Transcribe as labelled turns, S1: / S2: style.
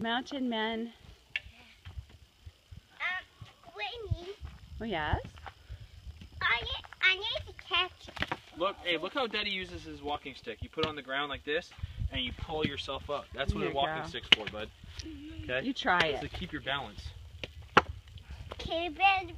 S1: Mountain men.
S2: Um,
S1: oh, yes?
S2: I need, I need to catch
S3: Look, hey, look how Daddy uses his walking stick. You put it on the ground like this, and you pull yourself up. That's what a walking
S1: go.
S3: stick's for, bud. Okay?
S1: You try it.
S3: to keep your balance.
S2: Keep it